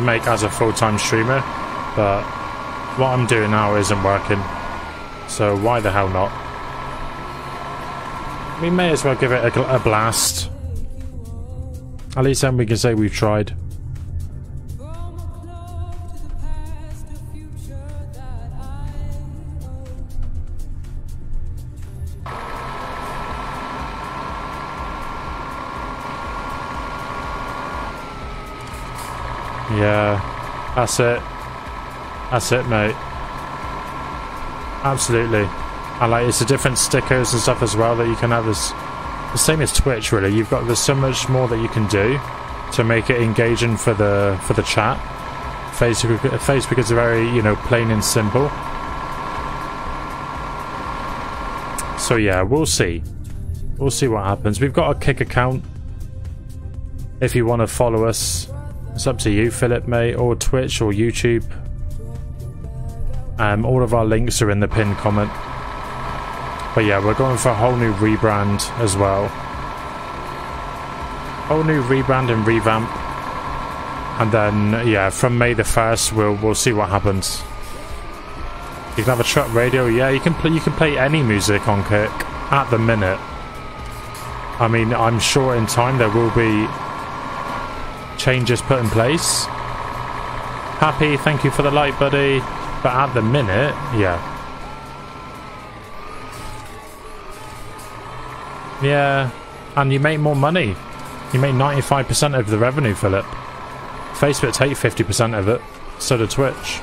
to make as a full-time streamer, but what I'm doing now isn't working. So why the hell not? We may as well give it a, a blast. At least then we can say we've tried. Yeah, that's it. That's it, mate. Absolutely. And like, it's the different stickers and stuff as well that you can have as the same as Twitch. Really, you've got there's so much more that you can do to make it engaging for the for the chat. Facebook, Facebook is very you know plain and simple. So yeah, we'll see. We'll see what happens. We've got a kick account. If you want to follow us, it's up to you, Philip, mate, or Twitch or YouTube. Um, all of our links are in the pinned comment. But yeah, we're going for a whole new rebrand as well. Whole new rebrand and revamp. And then, yeah, from May the 1st, we'll, we'll see what happens. You can have a truck radio. Yeah, you can play, you can play any music on Kick at the minute. I mean, I'm sure in time there will be changes put in place. Happy, thank you for the light, buddy. But at the minute, yeah. Yeah, and you make more money. You make 95% of the revenue, Philip. Facebook take 50% of it, so do Twitch.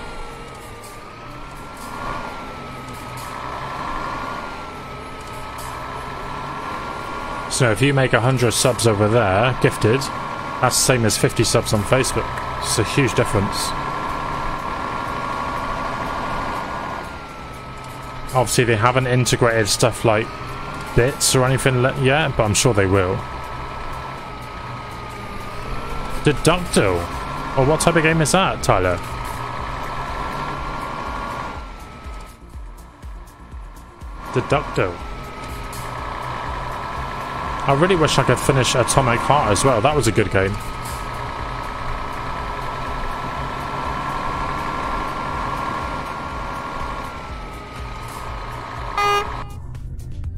So if you make 100 subs over there, gifted, that's the same as 50 subs on Facebook. It's a huge difference. Obviously, they haven't integrated stuff like bits or anything yet, but I'm sure they will. Deducto? Or oh, what type of game is that, Tyler? Deducto. I really wish I could finish Atomic Heart as well. That was a good game.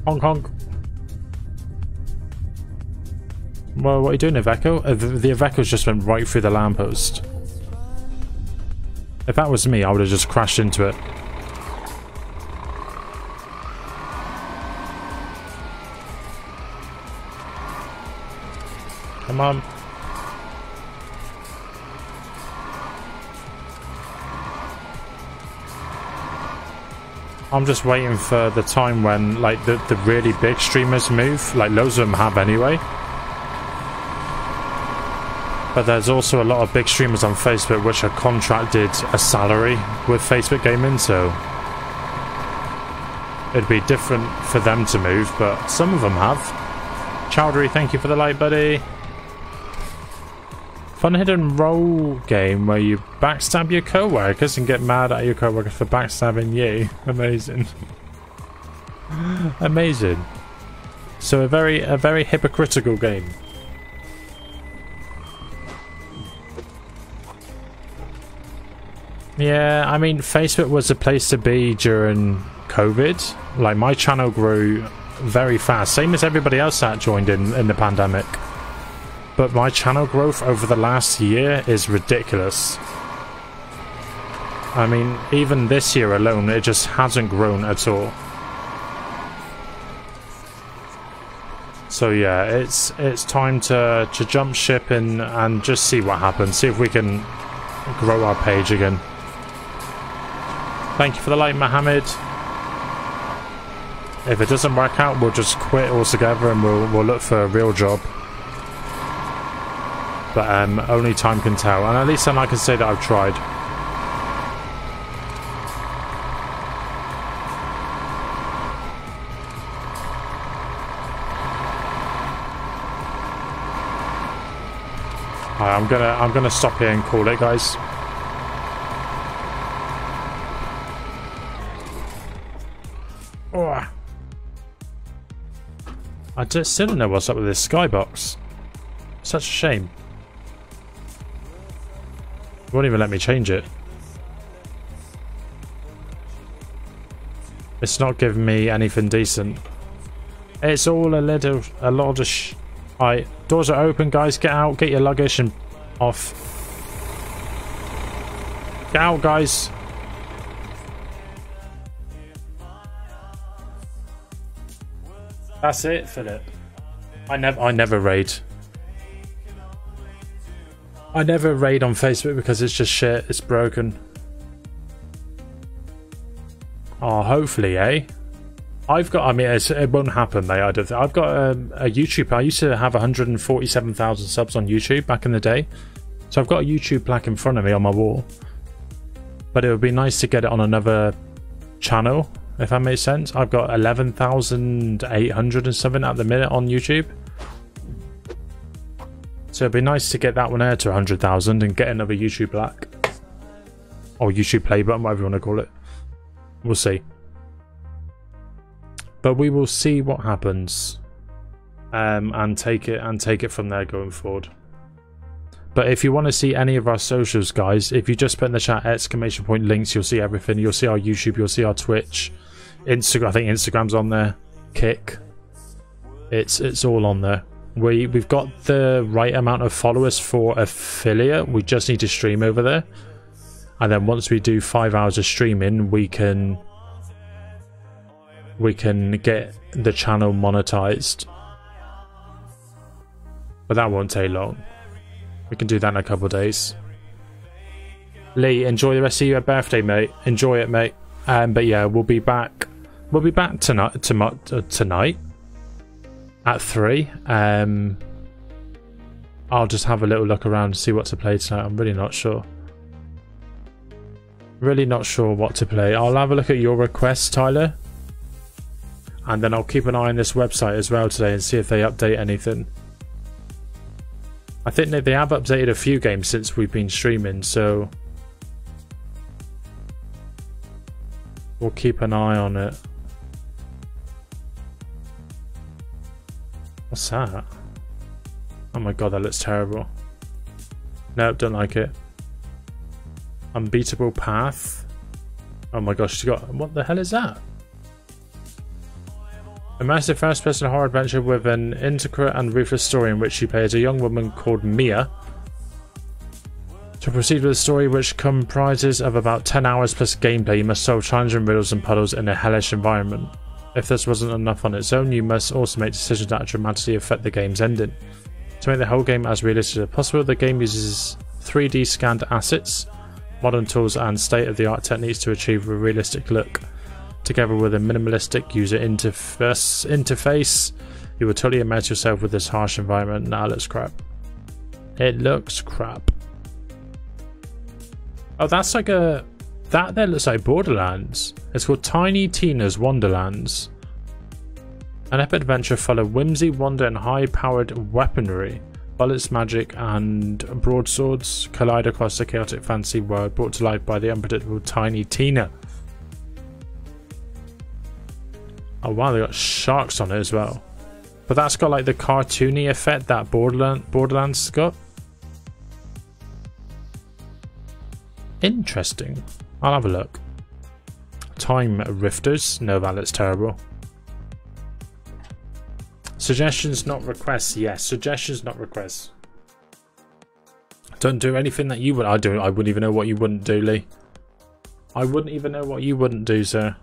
Hong Kong. Well, what are you doing, Iveco? Uh, the, the Iveco's just went right through the lamppost. If that was me, I would have just crashed into it. On. I'm just waiting for the time when like the, the really big streamers move. Like loads of them have anyway. But there's also a lot of big streamers on Facebook which are contracted a salary with Facebook Gaming, so it'd be different for them to move, but some of them have. Chowdhury, thank you for the light, buddy. Fun hidden role game where you backstab your co-workers and get mad at your co-workers for backstabbing you. Amazing. Amazing. So a very a very hypocritical game. Yeah, I mean Facebook was a place to be during COVID. Like my channel grew very fast, same as everybody else that joined in in the pandemic but my channel growth over the last year is ridiculous. I mean, even this year alone, it just hasn't grown at all. So yeah, it's it's time to, to jump ship and, and just see what happens. See if we can grow our page again. Thank you for the light, Mohammed. If it doesn't work out, we'll just quit altogether and we'll, we'll look for a real job but um, only time can tell. And at least then I can say that I've tried. Right, I'm gonna I'm gonna stop here and call it, guys. Oh. I still don't know what's up with this skybox. Such a shame. Won't even let me change it. It's not giving me anything decent. It's all a little, a lot of sh... Alright, doors are open, guys. Get out, get your luggage and off. Get out, guys. That's it, Philip. I never, I never raid. I never raid on Facebook because it's just shit. It's broken. Oh, hopefully, eh? I've got. I mean, it won't happen, mate. I don't. I've got um, a YouTube. I used to have 147,000 subs on YouTube back in the day, so I've got a YouTube plaque in front of me on my wall. But it would be nice to get it on another channel, if that makes sense. I've got 11,800 and something at the minute on YouTube. So it'd be nice to get that one there to 100,000 and get another YouTube plaque. Or YouTube play button, whatever you want to call it. We'll see. But we will see what happens. Um, and take it and take it from there going forward. But if you want to see any of our socials, guys, if you just put in the chat exclamation point links, you'll see everything. You'll see our YouTube, you'll see our Twitch, Instagram. I think Instagram's on there. Kick. It's it's all on there. We we've got the right amount of followers for affiliate. We just need to stream over there. And then once we do five hours of streaming we can we can get the channel monetized. But that won't take long. We can do that in a couple days. Lee enjoy the rest of your birthday mate. Enjoy it mate. Um, but yeah we'll be back. We'll be back tonight to, uh, tonight at three um i'll just have a little look around and see what to play tonight i'm really not sure Really not sure what to play. I'll have a look at your requests, Tyler. And then I'll keep an eye on this website as well today and see if they update anything. I think they have updated a few games since we've been streaming, so... We'll keep an eye on it. What's that? Oh my god, that looks terrible. Nope, don't like it. Unbeatable Path. Oh my gosh, you got what the hell is that? A massive first-person horror adventure with an intricate and ruthless story in which you play as a young woman called Mia. To proceed with the story, which comprises of about 10 hours plus gameplay, you must solve challenging riddles and puzzles in a hellish environment. If this wasn't enough on its own, you must also make decisions that dramatically affect the game's ending. To make the whole game as realistic as possible, the game uses 3D scanned assets, modern tools and state-of-the-art techniques to achieve a realistic look. Together with a minimalistic user interface, interface you will totally immerse yourself with this harsh environment. Now it looks crap. It looks crap. Oh, that's like a... That there looks like Borderlands. It's called Tiny Tina's Wonderlands. An epic adventure full of whimsy, wonder, and high-powered weaponry. Bullets, magic, and broadswords collide across the chaotic fantasy world brought to life by the unpredictable Tiny Tina. Oh wow, they got sharks on it as well. But that's got like the cartoony effect that Borderland, Borderlands got. Interesting. I'll have a look. Time Rifters. No, that looks terrible. Suggestions, not requests. Yes, suggestions, not requests. Don't do anything that you would. I do. I wouldn't even know what you wouldn't do, Lee. I wouldn't even know what you wouldn't do, sir.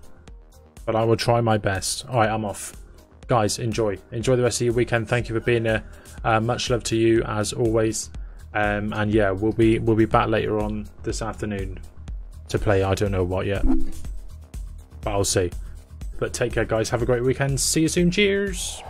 But I will try my best. All right, I'm off. Guys, enjoy. Enjoy the rest of your weekend. Thank you for being here. Uh, much love to you as always. Um, and yeah, we'll be we'll be back later on this afternoon to play. I don't know what yet, but I'll see. But take care, guys. Have a great weekend. See you soon. Cheers.